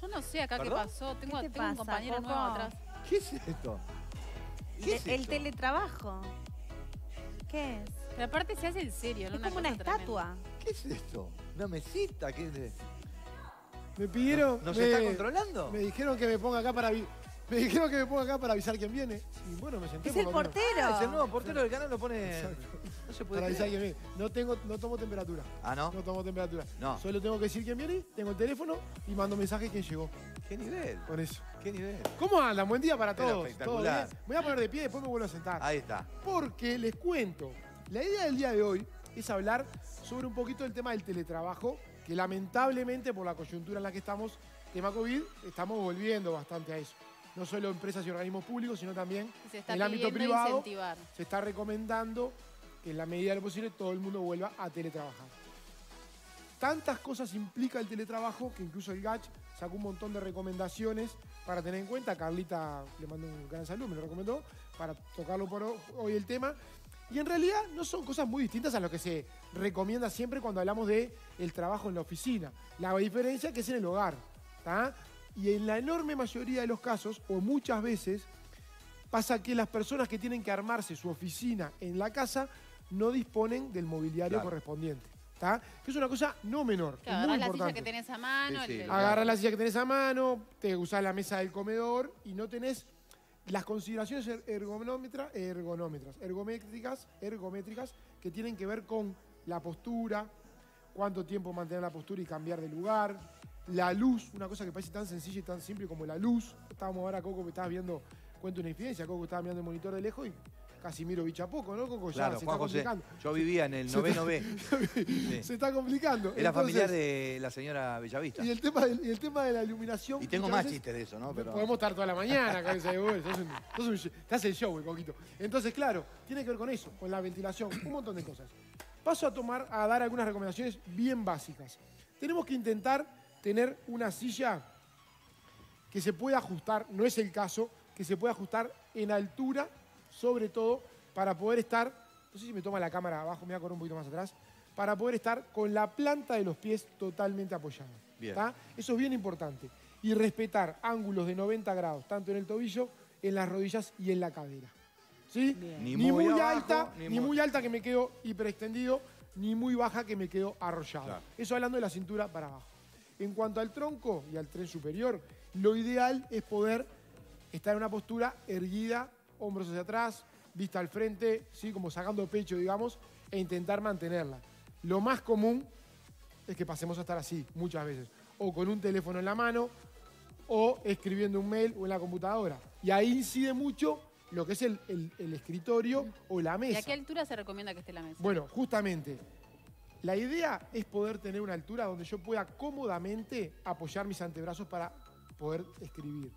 Yo no sé acá qué pasó. Tengo, ¿Qué te tengo un compañero Coco? nuevo atrás. ¿Qué es esto? ¿Qué es el esto? teletrabajo. ¿Qué es? Pero aparte se hace en serio, ¿no? Es como una estatua. ¿Qué es esto? ¿Una mesita? ¿Qué es? Me pidieron. ¿Nos me- está controlando? Me dijeron que me ponga acá para. avi- Me dijeron que me ponga acá para avisar quién viene. Y bueno, me senté Es por el lo menos. portero. Ah, es el nuevo portero del canal, lo pone... Exacto. No se puede Para avisar quién viene. No, tengo, no tomo temperatura. Ah, ¿no? No tomo temperatura. No. Solo tengo que decir quién viene, tengo el teléfono y mando mensaje quién llegó. ¿Qué nivel? Con eso. ¿Qué nivel? ¿Cómo andan? Buen día para Pero todos. ¿Todo espectacular. bien? Me voy a poner de pie y después me vuelvo a sentar. Ahí está. Porque les cuento, la idea del día de hoy es hablar sobre un poquito del tema del teletrabajo, que lamentablemente por la coyuntura en la que estamos, tema COVID, estamos volviendo bastante a eso. No solo empresas y organismos públicos, sino también en el ámbito privado. incentivar. Se está recomendando que en la medida de lo posible todo el mundo vuelva a teletrabajar. Tantas cosas implica el teletrabajo que incluso el GACH sacó un montón de recomendaciones para tener en cuenta. Carlita le mandó un gran saludo, me lo recomendó, para tocarlo por ho- hoy el tema. Y en realidad no son cosas muy distintas a lo que se recomienda siempre cuando hablamos de el trabajo en la oficina. La diferencia que es en el hogar. ¿tá? Y en la enorme mayoría de los casos, o muchas veces, pasa que las personas que tienen que armarse su oficina en la casa no disponen del mobiliario Claro. correspondiente. ¿tá? Que es una cosa no menor, Que es muy agarrás la silla importante. que tenés a mano. Sí, sí. el- Agarrás la silla que tenés a mano, te usás la mesa del comedor y no tenés las consideraciones er- ergonómetra- ergonómetras, ergométricas, ergométricas que tienen que ver con la postura, cuánto tiempo mantener la postura y cambiar de lugar, la luz, una cosa que parece tan sencilla y tan simple como la luz. Estábamos ahora, Coco, que estabas viendo, cuento una infidencia, Coco estaba mirando el monitor de lejos y casi miro bicha poco, ¿no, Coco? Ya Claro, se Juan está José. complicando. Yo vivía en el noveno B. Se está complicando. Era familiar de la señora Bellavista. Y el tema, del- y el tema de la iluminación. Y tengo más veces- chistes de eso, ¿no? Pero... Podemos estar toda la mañana sos un- sos un- Te hace el show, el coquito. Entonces, claro, tiene que ver con eso, con la ventilación, un montón de cosas. Paso a tomar, a dar algunas recomendaciones bien básicas. Tenemos que intentar tener una silla que se pueda ajustar, no es el caso, que se pueda ajustar en altura, sobre todo para poder estar, no sé si me toma la cámara abajo, me voy a correr un poquito más atrás, para poder estar con la planta de los pies totalmente apoyada. Bien. ¿tá? Eso es bien importante. Y respetar ángulos de 90 grados, tanto en el tobillo, en las rodillas y en la cadera. ¿Sí? Ni Ni, muy muy, abajo, alta, ni ni, muy- muy alta que me quedo hiperextendido, ni muy baja que me quedo arrollado. Claro. Eso hablando de la cintura para abajo. En cuanto al tronco y al tren superior, lo ideal es poder estar en una postura erguida, hombros hacia atrás, vista al frente, ¿sí? como sacando pecho, digamos, e intentar mantenerla. Lo más común es que pasemos a estar así, muchas veces. O con un teléfono en la mano, o escribiendo un mail o en la computadora. Y ahí incide mucho lo que es el, el- el escritorio o la ¿Y mesa. a qué altura se recomienda que esté la mesa? Bueno, justamente, la idea es poder tener una altura donde yo pueda cómodamente apoyar mis antebrazos para poder escribir.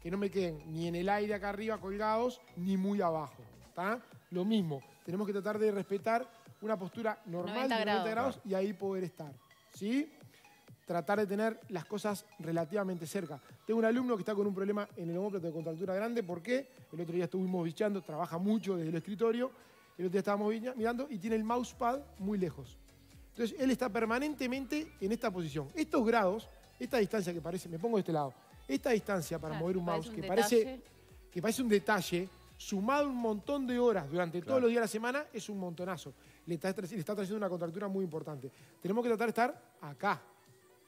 Que no me queden ni en el aire acá arriba colgados, ni muy abajo. ¿tá? Lo mismo, tenemos que tratar de respetar una postura normal 90 de 90 grados. grados y ahí poder estar. ¿Sí? Tratar de tener las cosas relativamente cerca. Tengo un alumno que está con un problema en el homóplato de contractura grande. ¿Por qué? El otro día estuvimos bichando, trabaja mucho desde el escritorio. El otro día estábamos mirando y tiene el mousepad muy lejos. Entonces, él está permanentemente en esta posición. Estos grados, esta distancia que parece, me pongo de este lado, esta distancia para Claro, mover un mouse, un que detalle. parece, que parece un detalle, sumado un montón de horas durante Claro. todos los días de la semana, es un montonazo. Le está, tra- le está trayendo una contractura muy importante. Tenemos que tratar de estar acá,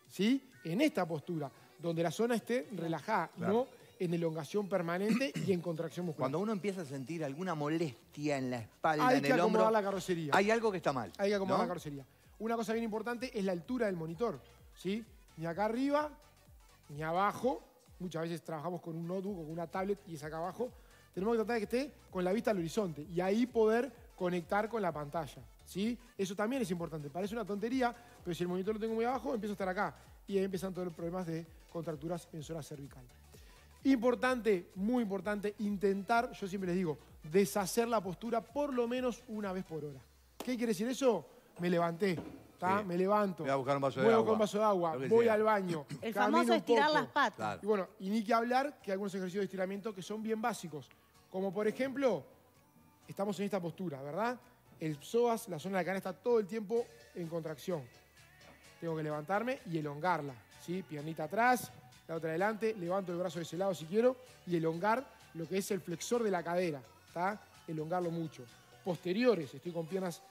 ¿sí? En esta postura, donde la zona esté relajada, Claro. no en elongación permanente y en contracción muscular. Cuando uno empieza a sentir alguna molestia en la espalda, Hay en que el hombro, acomodar la carrocería. hay algo que está mal. Hay que acomodar ¿no? la carrocería. Una cosa bien importante es la altura del monitor, ¿sí? Ni acá arriba, ni abajo. Muchas veces trabajamos con un notebook o con una tablet y es acá abajo. Tenemos que tratar de que esté con la vista al horizonte y ahí poder conectar con la pantalla, ¿sí? Eso también es importante. Parece una tontería, pero si el monitor lo tengo muy abajo, empiezo a estar acá. Y ahí empiezan todos los problemas de contracturas en zona cervical. Importante, muy importante, intentar, yo siempre les digo, deshacer la postura por lo menos una vez por hora. ¿Qué quiere decir eso? Me levanté, ¿tá? Sí. Me levanto. Voy a buscar un vaso de voy a agua. buscar un vaso de agua, voy sea. al baño. El famoso un estirar poco. las patas. Claro. Y bueno, y ni que hablar que hay algunos ejercicios de estiramiento que son bien básicos. Como por ejemplo, estamos en esta postura, ¿verdad? El psoas, la zona de la cadera, está todo el tiempo en contracción. Tengo que levantarme y elongarla, ¿sí? Piernita atrás, la otra adelante, levanto el brazo de ese lado si quiero y elongar lo que es el flexor de la cadera, ¿está? Elongarlo mucho. Posteriores, estoy con piernas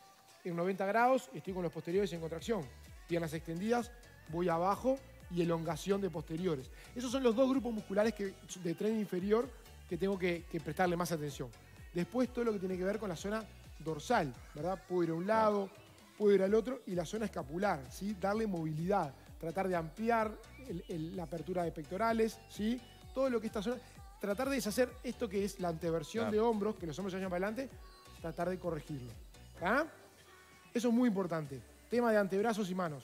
en 90 grados, estoy con los posteriores en contracción. Piernas extendidas, voy abajo y elongación de posteriores. Esos son los dos grupos musculares que, de tren inferior que tengo que, que prestarle más atención. Después todo lo que tiene que ver con la zona dorsal, ¿verdad? Puedo ir a un lado, puedo ir al otro y la zona escapular, ¿sí? Darle movilidad, tratar de ampliar el- el- la apertura de pectorales, ¿sí? Todo lo que esta zona, tratar de deshacer esto que es la anteversión Claro. de hombros, que los hombros se vayan para adelante, tratar de corregirlo. ¿ah? Eso es muy importante. Tema de antebrazos y manos.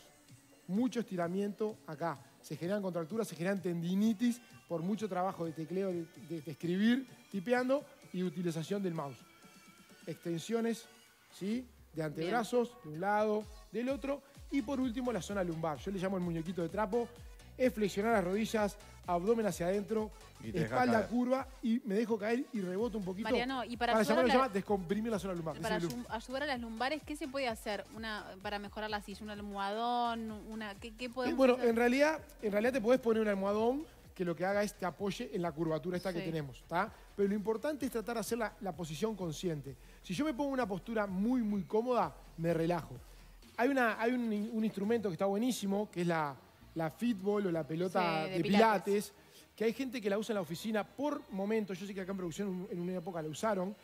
Mucho estiramiento acá. Se generan contracturas, se generan tendinitis por mucho trabajo de tecleo, de, de- de escribir, tipeando y utilización del mouse. Extensiones, ¿sí? De antebrazos, de un lado, del otro. Y por último, la zona lumbar. Yo le llamo el muñequito de trapo. Es flexionar las rodillas, abdomen hacia adentro, espalda caer. curva y me dejo caer y reboto un poquito. Mariano, y para para ayudar llamarlo, a la- llama descomprimir la zona lumbar. Para ayudar a las lumbares, ¿qué se puede hacer una, para mejorar la silla? ¿Un almohadón? Una, ¿qué, qué Eh, podemos bueno, hacer? en realidad, en realidad te podés poner un almohadón que lo que haga es te apoye en la curvatura esta que tenemos, ¿está? Pero lo importante es tratar de hacer la, la posición consciente. Si yo me pongo una postura muy, muy cómoda, me relajo. Hay, una, hay un, un instrumento que está buenísimo, que es la, la fitball o la pelota Sí, de de, pilates. pilates, que hay gente que la usa en la oficina por momentos, yo sé que acá en producción en una época la usaron,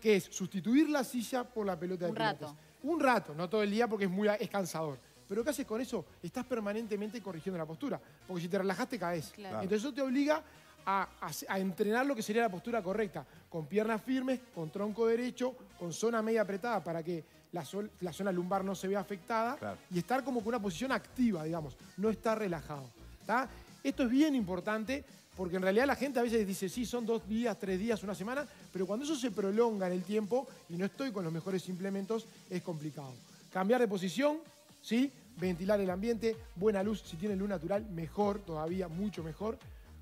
que es sustituir la silla por la pelota de Un pilates. rato. Un rato, no todo el día porque es muy es cansador. Pero ¿qué haces con eso? Estás permanentemente corrigiendo la postura. Porque si te relajaste, caes. Claro. Entonces eso te obliga a, a- a entrenar lo que sería la postura correcta. Con piernas firmes, con tronco derecho, con zona media apretada para que la, sol- la zona lumbar no se vea afectada. Claro. Y estar como con una posición activa, digamos. No estar relajado. ¿tá? Esto es bien importante porque en realidad la gente a veces dice, sí, son dos días, tres días, una semana, pero cuando eso se prolonga en el tiempo y no estoy con los mejores implementos, es complicado. Cambiar de posición, ¿sí? Ventilar el ambiente, buena luz, si tiene luz natural, mejor, todavía mucho mejor.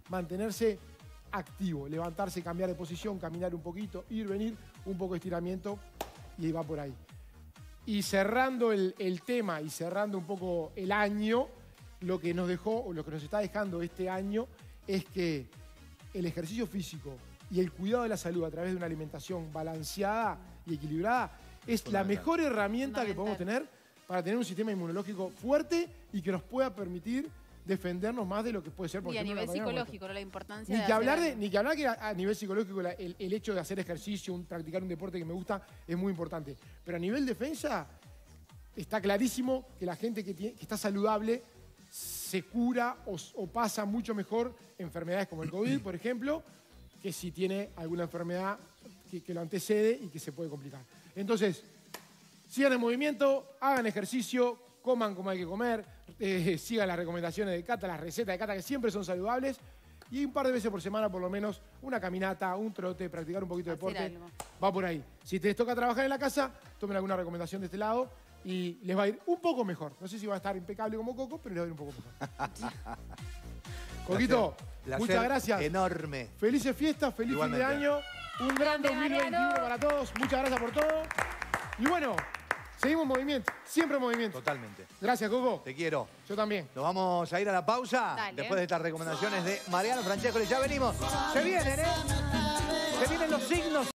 Mantenerse activo, levantarse, cambiar de posición, caminar un poquito, ir, venir, un poco de estiramiento y va por ahí. Y cerrando el, el tema y cerrando un poco el año, lo que nos dejó, o lo que nos está dejando este año, es que el ejercicio físico y el cuidado de la salud a través de una alimentación balanceada y equilibrada es la mejor herramienta que podemos tener para tener un sistema inmunológico fuerte y que nos pueda permitir defendernos más de lo que puede ser, por y a nivel psicológico, ¿no? la importancia Ni de que, hablar de, ni que hablar que a, a nivel psicológico la- el, el hecho de hacer ejercicio, un- practicar un deporte que me gusta, es muy importante. Pero a nivel defensa, está clarísimo que la gente que, tiene- que está saludable se cura o, pasa mucho mejor enfermedades como el COVID, por ejemplo, que si tiene alguna enfermedad que, que lo antecede y que se puede complicar. Entonces, sigan en movimiento, hagan ejercicio, coman como hay que comer, eh, sigan las recomendaciones de Cata, las recetas de Cata que siempre son saludables y un par de veces por semana por lo menos una caminata, un trote, practicar un poquito de Hacer deporte. algo. Va por ahí. Si te toca trabajar en la casa, tomen alguna recomendación de este lado y les va a ir un poco mejor. No sé si va a estar impecable como Coco, pero les va a ir un poco mejor. Coquito, Placer muchas gracias. Enorme. Felices fiestas, feliz Igualmente. fin de año. Un gran Grande, 2021 Mariano. para todos. Muchas gracias por todo. Y bueno, seguimos en movimiento, siempre en movimiento. Totalmente. Gracias, Coco. Te quiero. Yo también. Nos vamos a ir a la pausa Dale. después de estas recomendaciones de Mariano Francesco. Ya venimos. Se vienen, ¿eh? Se vienen los signos.